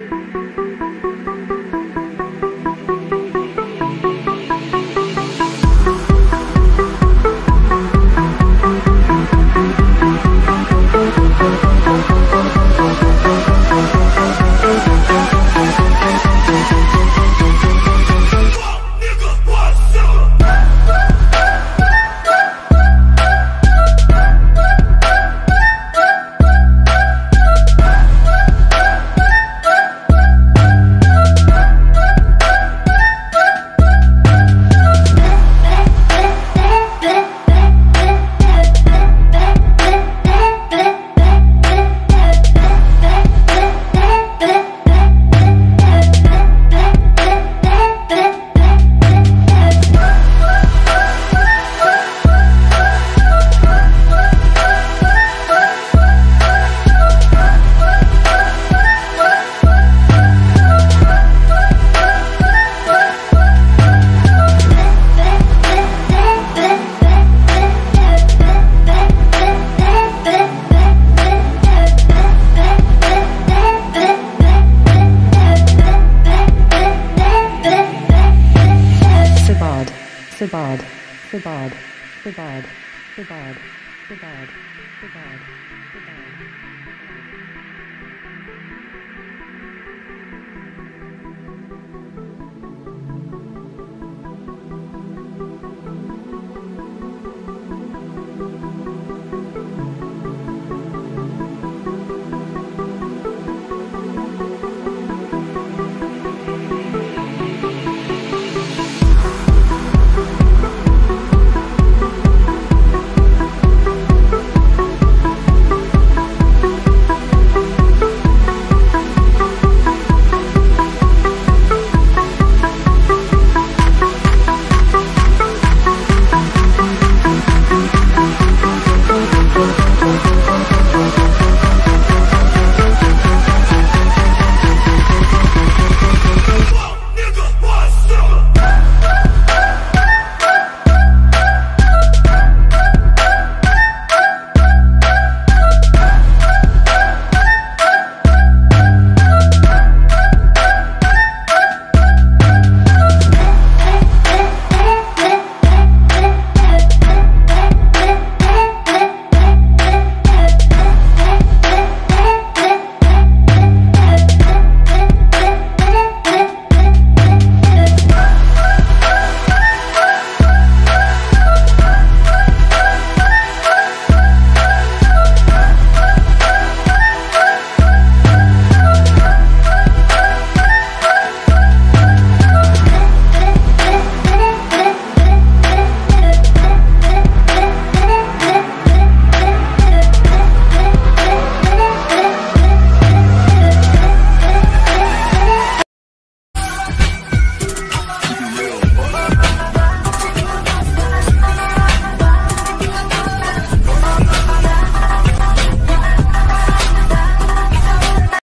you Sabad, Sabad, Sabad, Sabad, Sabad, Sabad, Sabad, Sabad.